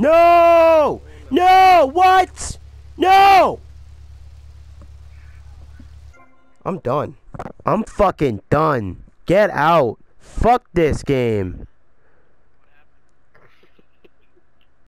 No! No! What? No! I'm done. I'm fucking done. Get out. Fuck this game.